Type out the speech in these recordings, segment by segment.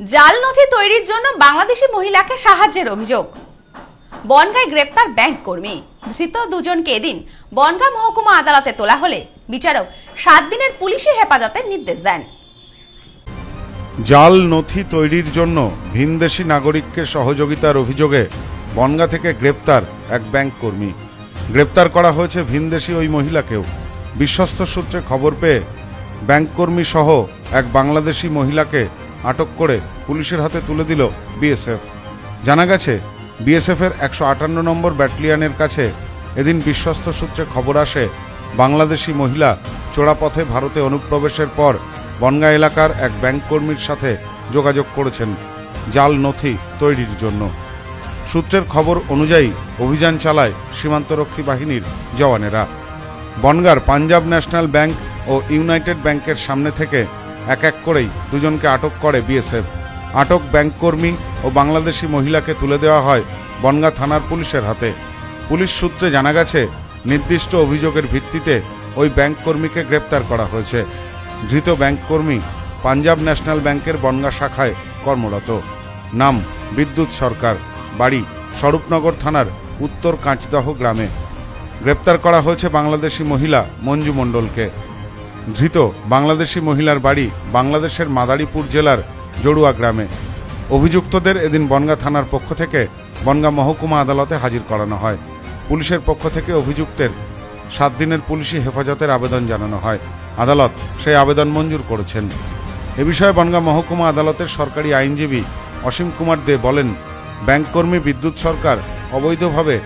জাল নথি তৈরির জন্য বাংলাদেশি মহিলাকে সাহায্যের অভিযোগ। বনগাঁয় গ্রেপ্তার ব্যাংক কর্মী। ধৃত দুজনকে এদিন বনগাঁ মহকুমা আদালতে তোলা হলে বিচারক সাত দিনের পুলিশি হেফাজতের নির্দেশ দেন। জাল নথি তৈরির জন্য ভিনদেশি নাগরিককে সহযোগিতার অভিযোগে বনগা থেকে গ্রেপ্তার এক ব্যাংক কর্মী। গ্রেপ্তার করা হয়েছে ভিনদেশি ওই মহিলাকেও। বিশ্বস্ত সূত্রে খবর পেয়ে ব্যাংক কর্মী সহ এক বাংলাদেশি মহিলাকে আটক করে পুলিশের হাতে তুলে দিল বিএসএফ। জানা গেছে, বিএসএফের একশো আটান্ন নম্বর ব্যাটালিয়নের কাছে এদিন বিশ্বস্ত সূত্রে খবর আসে, বাংলাদেশি মহিলা চোরাপথে ভারতে অনুপ্রবেশের পর বনগাঁ এলাকার এক ব্যাংক কর্মীর সাথে যোগাযোগ করেছেন জাল নথি তৈরির জন্য। সূত্রের খবর অনুযায়ী অভিযান চালায় সীমান্তরক্ষী বাহিনীর জওয়ানেরা। বনগার পাঞ্জাব ন্যাশনাল ব্যাংক ও ইউনাইটেড ব্যাংকের সামনে থেকে এক এক করেই দুজনকে আটক করে বিএসএফ। আটক ব্যাংক কর্মী ও বাংলাদেশি মহিলাকে তুলে দেওয়া হয় বনগাঁ থানার পুলিশের হাতে। পুলিশ সূত্রে জানা গেছে, নির্দিষ্ট অভিযোগের ভিত্তিতে ওই ব্যাংক কর্মীকে গ্রেপ্তার করা হয়েছে। ধৃত ব্যাংক কর্মী পাঞ্জাব ন্যাশনাল ব্যাংকের বনগাঁ শাখায় কর্মরত। নাম, বিদ্যুৎ সরকার। বাড়ি, স্বরূপনগর থানার উত্তর কাঁচদহ গ্রামে। গ্রেপ্তার করা হয়েছে বাংলাদেশি মহিলা মঞ্জু মণ্ডলকে। ধৃত বাংলাদেশি মহিলার বাড়ি বাংলাদেশের মাদারীপুর জেলার জড়ুয়া গ্রামে। অভিযুক্তদের এদিন বনগা থানার পক্ষ থেকে বনগা মহকুমা আদালতে হাজির করানো হয়। পুলিশের পক্ষ থেকে অভিযুক্তের সাত দিনের পুলিশি হেফাজতের আবেদন জানানো হয়। আদালত সেই আবেদন মঞ্জুর করেছেন। এ বিষয়ে বনগা মহকুমা আদালতের সরকারি আইনজীবী অসীম কুমার দে বলেন, ব্যাংককর্মী বিদ্যুৎ সরকার অবৈধভাবে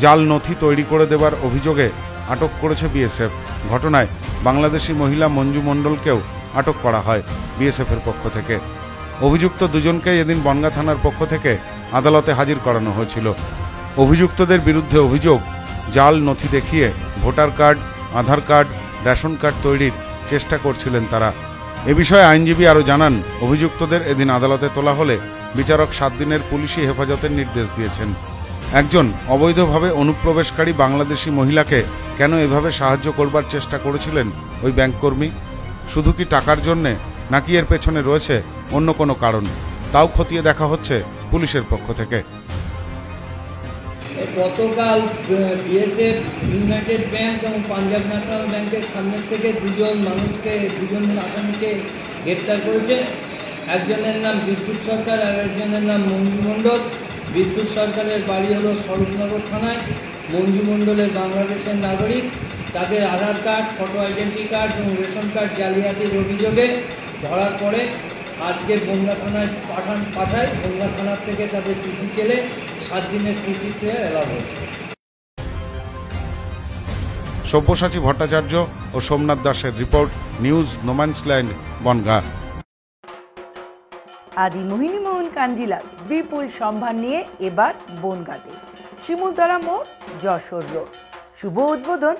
জাল নথি তৈরি করে দেবার অভিযোগে আটক করেছে বিএসএফ। ঘটনায় বাংলাদেশি মহিলা মঞ্জু মণ্ডলকেও আটক করা হয় বিএসএফের পক্ষ থেকে। অভিযুক্ত দুজনকে এদিন বনগা থানার পক্ষ থেকে আদালতে হাজির করানো হয়েছিল। অভিযুক্তদের বিরুদ্ধে অভিযোগ, জাল, নথি দেখিয়ে voter card, Aadhaar card, ration card তৈরির চেষ্টা করছিলেন তারা। এ বিষয়ে আইনজীবী আরও জানান, অভিযুক্তদের এদিন আদালতে তোলা হলে বিচারক সাত দিনের পুলিশি হেফাজতের নির্দেশ দিয়েছেন। একজন অবৈধভাবে অনুপ্রবেশকারী বাংলাদেশি মহিলাকে কেন এভাবে সাহায্য করবার চেষ্টা করেছিলেন ওই ব্যাংককর্মী শুধু কি টাকার জন্যে নাকি এর পেছনে রয়েছে অন্য কোনো কারণ? তাও খতিয়ে দেখা হচ্ছে পুলিশের পক্ষ থেকে। গতকাল বিএসএফ ইউনাইটেড ব্যাংক এবং পাঞ্জাব ন্যাশনাল ব্যাংকের সামনে থেকে দুজন মানুষকে, দুজন আসামিকে গ্রেপ্তার করেছে। একজনের নাম বিদ্যুৎ সরকার আর একজনের নাম মঞ্জু মণ্ডল। বিদ্যুৎ সরকারের বাড়ি হলো স্বরূপনগর থানায়। মঞ্জু মণ্ডলের বাংলাদেশের নাগরিক। তাদের Aadhaar card photo identity card এবং রেশন কার্ড জালিয়াতির অভিযোগে ধরার পরে আজকে বনগা থানায় পাঠান, পাঠায়। বনগা থানার থেকে তাদের কৃষি চেলে সাত দিনের পিসি ক্রিয়া এলাও হয়েছে। সব্যসাচী ভট্টাচার্য ও সোমনাথ দাসের রিপোর্ট, নিউজ, নোম্যান্সল্যান্ড, বনগা। আদি মোহিনী মোহন কাঞ্জিলাল বিপুল সম্ভার নিয়ে এবার বনগাঁতে। শিমুলতলা মোড় যশোর রোড। শুভ উদ্বোধন